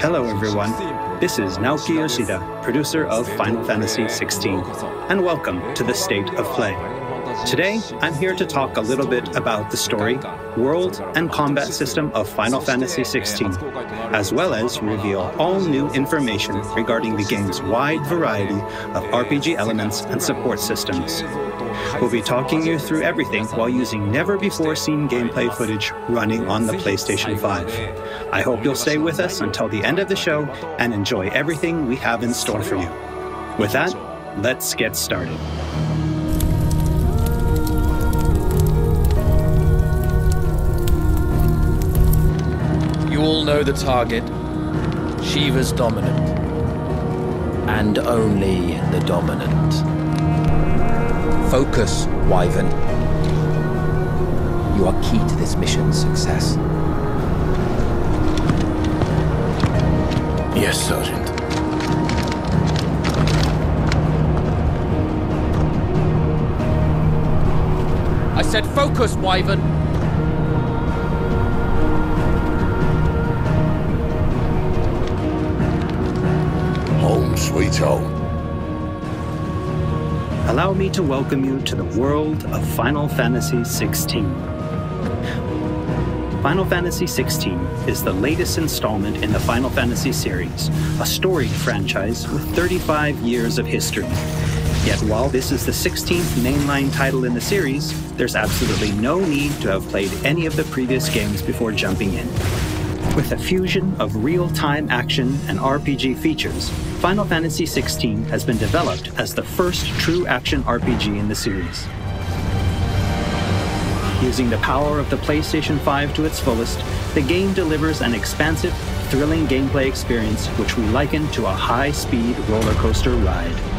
Hello everyone, this is Naoki Yoshida, producer of Final Fantasy XVI, and welcome to the State of Play. Today, I'm here to talk a little bit about the story, world, and combat system of Final Fantasy XVI, as well as reveal all new information regarding the game's wide variety of RPG elements and support systems. We'll be talking you through everything while using never before seen gameplay footage running on the PlayStation 5. I hope you'll stay with us until the end of the show and enjoy everything we have in store for you. With that, let's get started. Know the target. Shiva's dominant. And only the dominant. Focus, Wyvern. You are key to this mission's success. Yes, Sergeant. I said focus, Wyvern! Sweet home. Allow me to welcome you to the world of Final Fantasy XVI. Final Fantasy XVI is the latest installment in the Final Fantasy series, a storied franchise with 35 years of history. Yet while this is the 16th mainline title in the series, there's absolutely no need to have played any of the previous games before jumping in. With a fusion of real-time action and RPG features, Final Fantasy XVI has been developed as the first true action RPG in the series. Using the power of the PlayStation 5 to its fullest, the game delivers an expansive, thrilling gameplay experience which we liken to a high-speed roller coaster ride.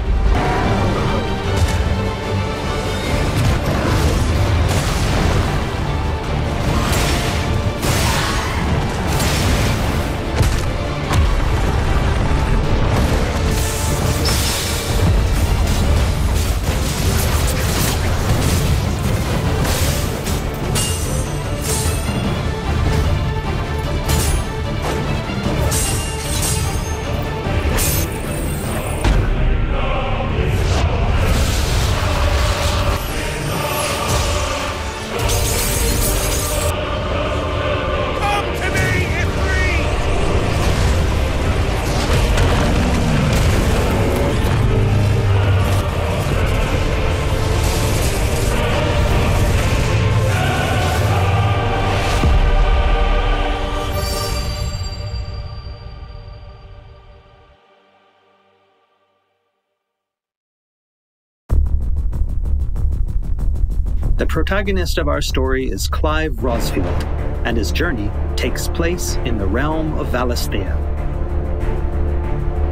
The protagonist of our story is Clive Rosfield, and his journey takes place in the realm of Valisthea.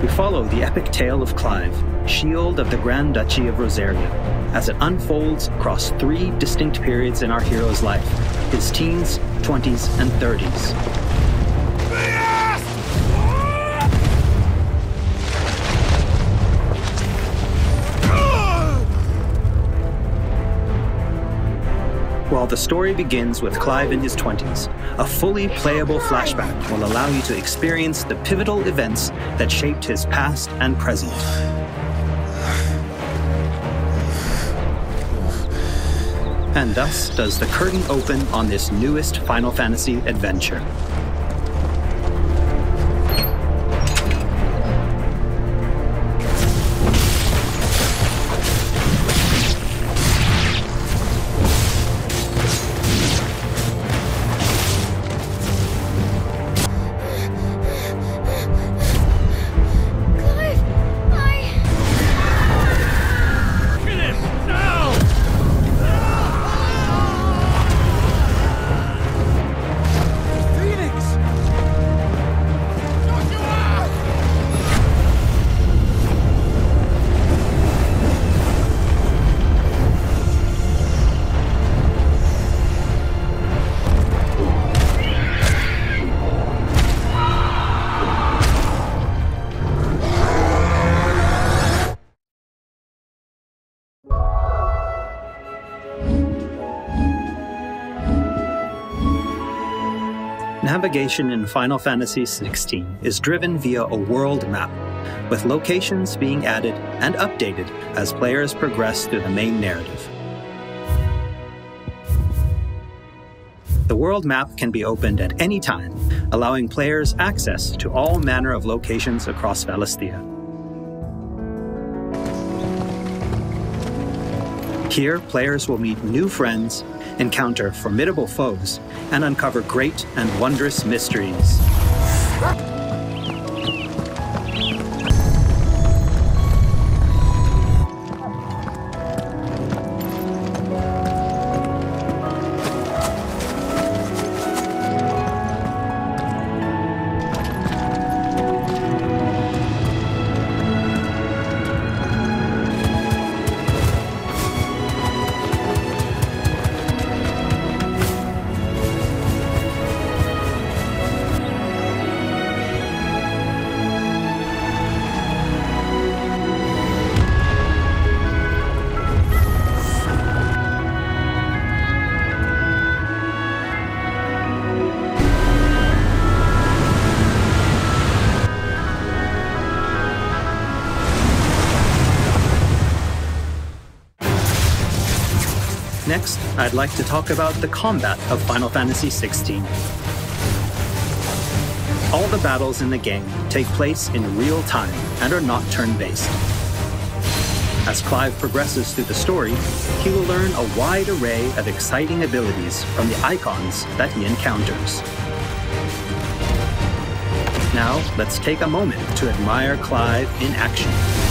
We follow the epic tale of Clive, Shield of the Grand Duchy of Rosaria, as it unfolds across three distinct periods in our hero's life his teens, 20s, and 30s. While the story begins with Clive in his 20s, a fully playable oh, flashback will allow you to experience the pivotal events that shaped his past and present. And thus does the curtain open on this newest Final Fantasy adventure. Navigation in Final Fantasy XVI is driven via a world map, with locations being added and updated as players progress through the main narrative. The world map can be opened at any time, allowing players access to all manner of locations across Valisthea. Here, players will meet new friends, encounter formidable foes, and uncover great and wondrous mysteries. Next, I'd like to talk about the combat of Final Fantasy XVI. All the battles in the game take place in real time and are not turn-based. As Clive progresses through the story, he will learn a wide array of exciting abilities from the Eikons that he encounters. Now, let's take a moment to admire Clive in action.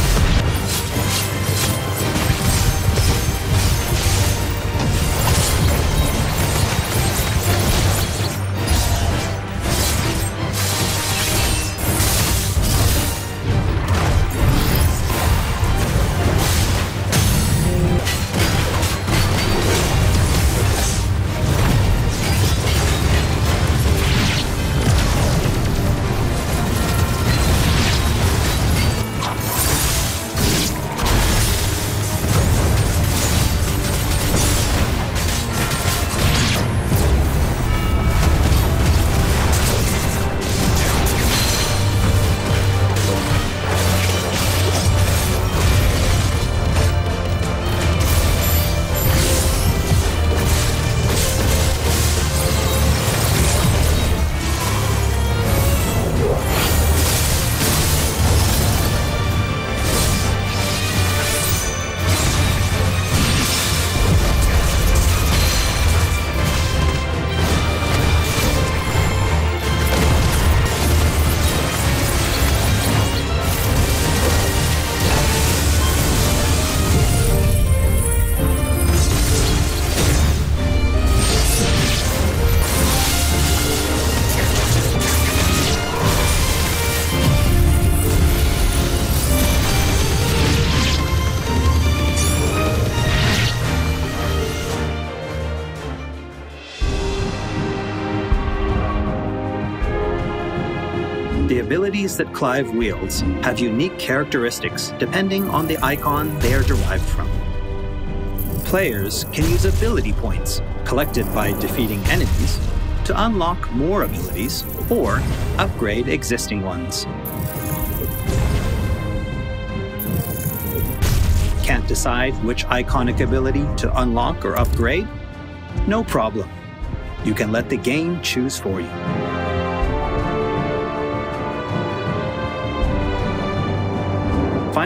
That Clive wields have unique characteristics depending on the Eikon they are derived from. Players can use ability points, collected by defeating enemies, to unlock more abilities or upgrade existing ones. Can't decide which Eikonic ability to unlock or upgrade? No problem. You can let the game choose for you.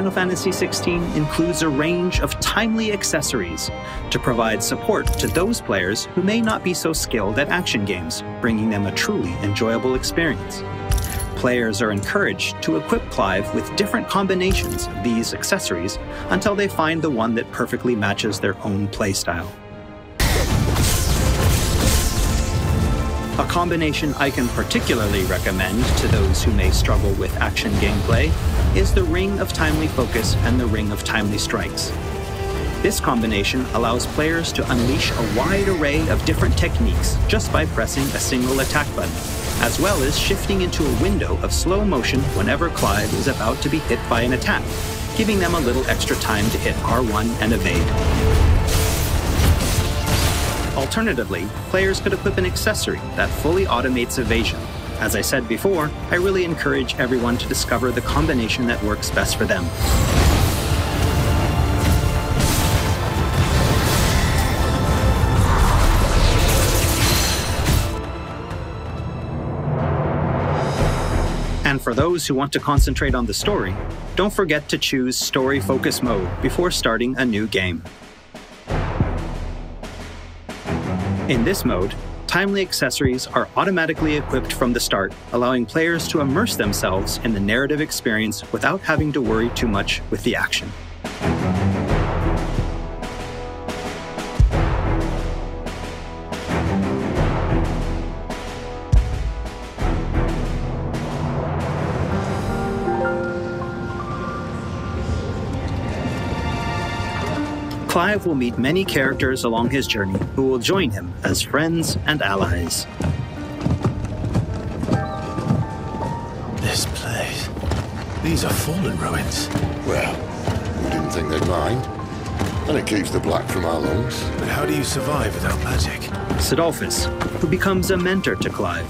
Final Fantasy XVI includes a range of timely accessories to provide support to those players who may not be so skilled at action games, bringing them a truly enjoyable experience. Players are encouraged to equip Clive with different combinations of these accessories until they find the one that perfectly matches their own playstyle. A combination I can particularly recommend to those who may struggle with action gameplay is the Ring of Timely Focus and the Ring of Timely Strikes. This combination allows players to unleash a wide array of different techniques just by pressing a single attack button, as well as shifting into a window of slow motion whenever Clive is about to be hit by an attack, giving them a little extra time to hit R1 and evade. Alternatively, players could equip an accessory that fully automates evasion. As I said before, I really encourage everyone to discover the combination that works best for them. And for those who want to concentrate on the story, don't forget to choose Story Focus Mode before starting a new game. In this mode, timely accessories are automatically equipped from the start, allowing players to immerse themselves in the narrative experience without having to worry too much with the action. Clive will meet many characters along his journey who will join him as friends and allies. This place. These are fallen ruins. Well, we didn't think they'd mind. And it keeps the black from our lungs. But how do you survive without magic? Sidolphus, who becomes a mentor to Clive.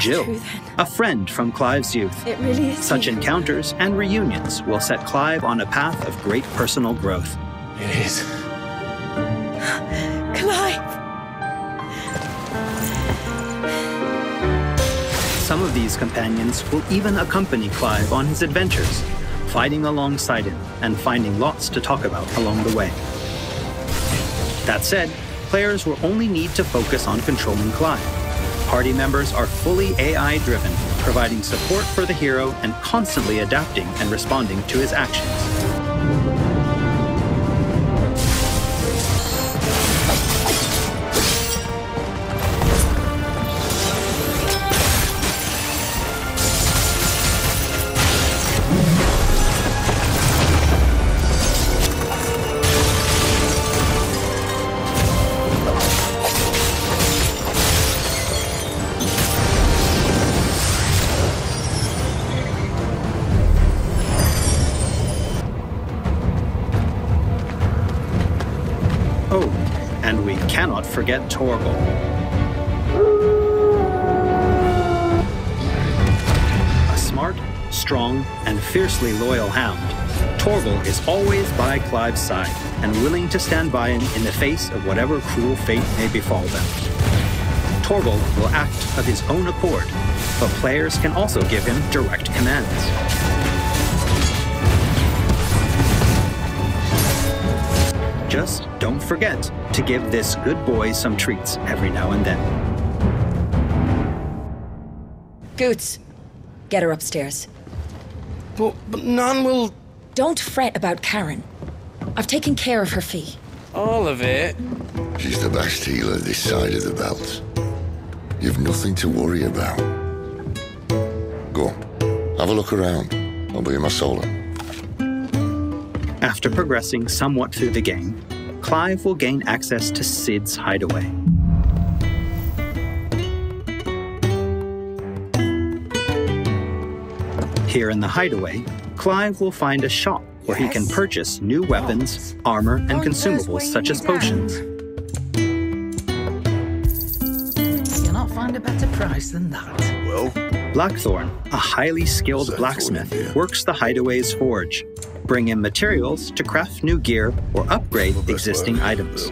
Jill, true, then. A friend from Clive's youth. It really is. Such you. encounters and reunions will set Clive on a path of great personal growth. It is. Clive! Some of these companions will even accompany Clive on his adventures, fighting alongside him and finding lots to talk about along the way. That said, players will only need to focus on controlling Clive. Party members are fully AI driven, providing support for the hero and constantly adapting and responding to his actions. Forget A smart, strong, and fiercely loyal hound, Torgal is always by Clive's side and willing to stand by him in the face of whatever cruel fate may befall them. Torgal will act of his own accord, but players can also give him direct commands. Just don't forget to give this good boy some treats every now and then. Goetz, get her upstairs. But, but none will. Don't fret about Karen. I've taken care of her fee. All of it. She's the best healer this side of the belt. You've nothing to worry about. Go on, have a look around. I'll be in my solar. After progressing somewhat through the game, Clive will gain access to Sid's hideaway. Here in the hideaway, Clive will find a shop where he can purchase new weapons, armor, and One consumables such as weighing potions. You'll not find a better price than that. Well, Blackthorn, a highly skilled blacksmith, works the hideaway's forge, bring in materials to craft new gear or upgrade existing items.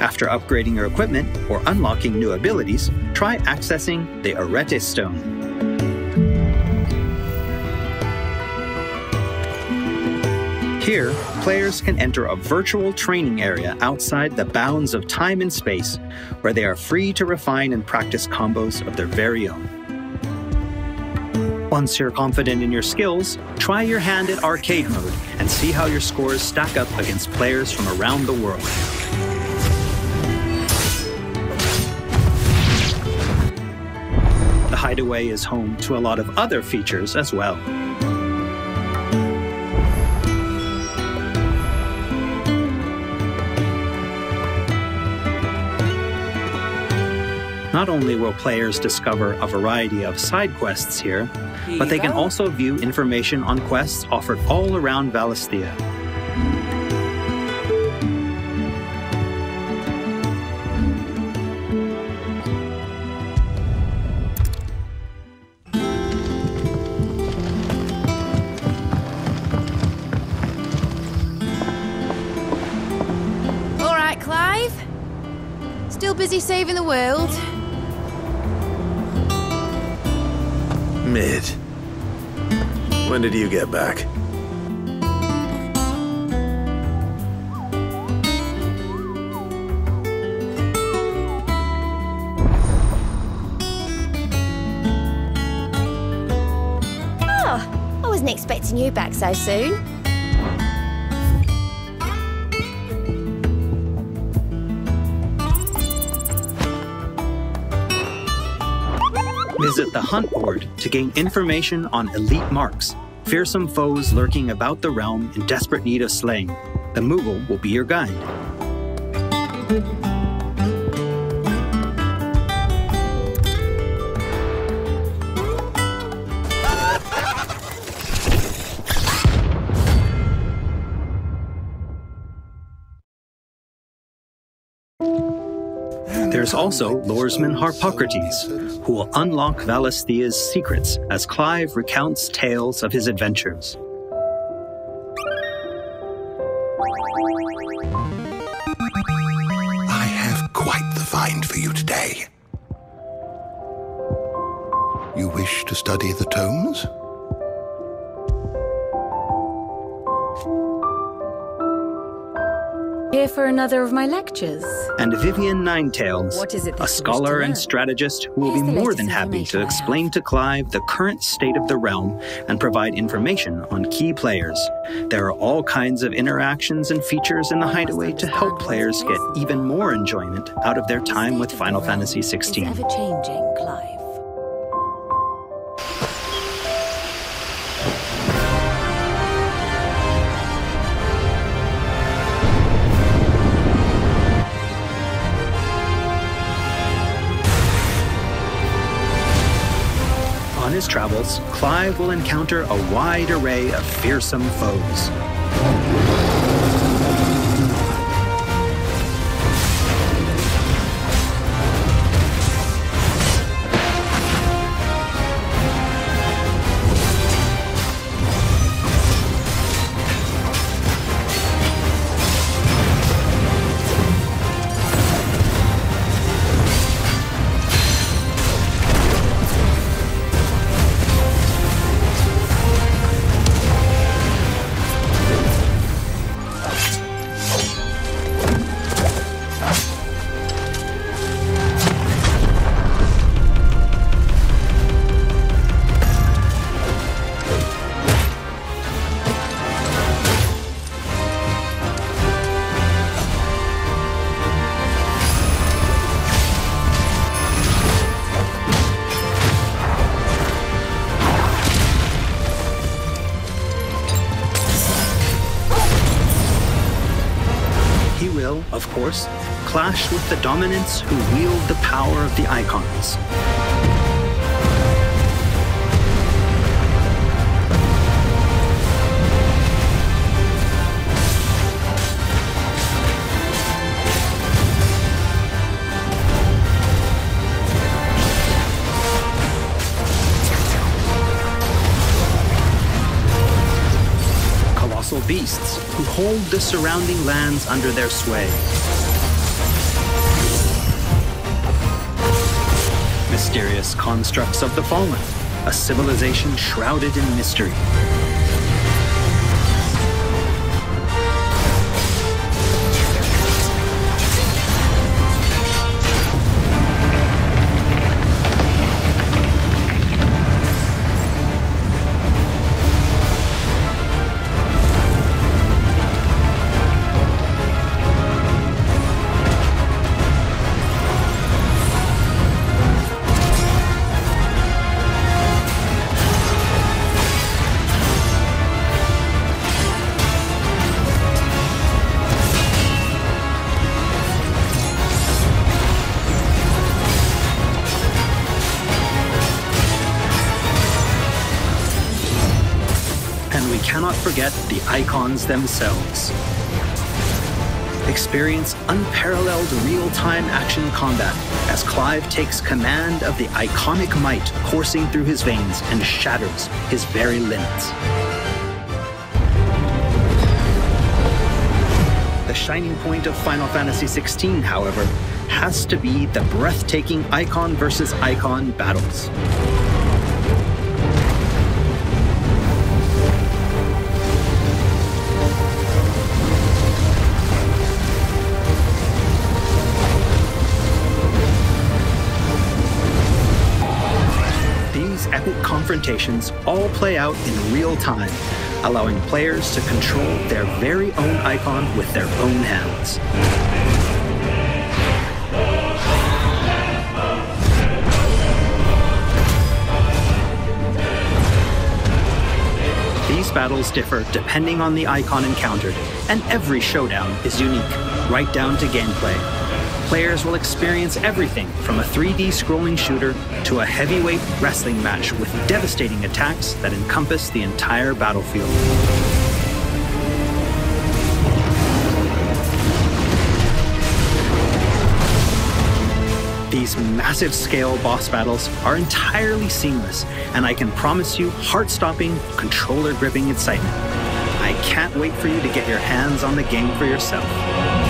After upgrading your equipment or unlocking new abilities, try accessing the Arete Stone. Here, players can enter a virtual training area outside the bounds of time and space, where they are free to refine and practice combos of their very own. Once you're confident in your skills, try your hand at arcade mode and see how your scores stack up against players from around the world. The Hideaway is home to a lot of other features as well. Not only will players discover a variety of side quests here, but they can also view information on quests offered all around Valisthea. All right, Clive. Still busy saving the world? When did you get back? Oh, I wasn't expecting you back so soon. Visit the Hunt Board to gain information on elite marks, fearsome foes lurking about the realm in desperate need of slaying. The Moogle will be your guide. Also Loresman Harpocrates, who will unlock Valisthea's secrets as Clive recounts tales of his adventures. I have quite the find for you today. You wish to study the tomes? For another of my lectures. And Vivian Ninetails, What is it a you wish to scholar and strategist who will Here's be more than happy to explain to Clive the current state of the realm and provide information on key players. There are all kinds of interactions and features in the Hideaway to help players get even more enjoyment out of their time with Final Fantasy XVI. ever changing, Clive. His travels, Clive will encounter a wide array of fearsome foes. Clash with the dominants who wield the power of the Eikons. Colossal beasts who hold the surrounding lands under their sway. Mysterious constructs of the fallen, a civilization shrouded in mystery. Forget the Eikons themselves. Experience unparalleled real-time action combat as Clive takes command of the Eikonic might coursing through his veins and shatters his very limits. The shining point of Final Fantasy XVI, however, has to be the breathtaking Eikon versus Eikon battles. Confrontations all play out in real time, allowing players to control their very own Eikon with their own hands. These battles differ depending on the Eikon encountered, and every showdown is unique, right down to gameplay. Players will experience everything from a 3D scrolling shooter to a heavyweight wrestling match with devastating attacks that encompass the entire battlefield. These massive scale boss battles are entirely seamless, and I can promise you heart stopping, controller gripping excitement. I can't wait for you to get your hands on the game for yourself.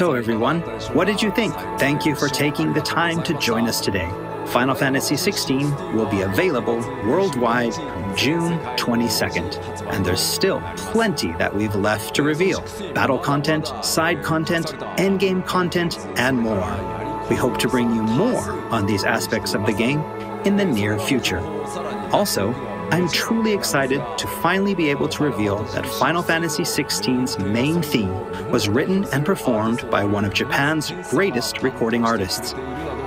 So, everyone, what did you think? Thank you for taking the time to join us today. Final Fantasy XVI will be available worldwide June 22nd, and there's still plenty that we've left to reveal battle content, side content, endgame content, and more. We hope to bring you more on these aspects of the game in the near future. Also, I'm truly excited to finally be able to reveal that Final Fantasy XVI's main theme was written and performed by one of Japan's greatest recording artists,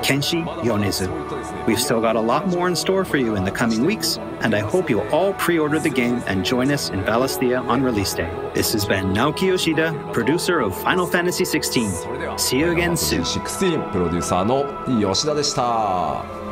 Kenshi Yonezu. We've still got a lot more in store for you in the coming weeks, and I hope you'll all pre order the game and join us in Valisthea on release day. This has been Naoki Yoshida, producer of Final Fantasy XVI. See you again soon. 16プロデューサーの吉田でした。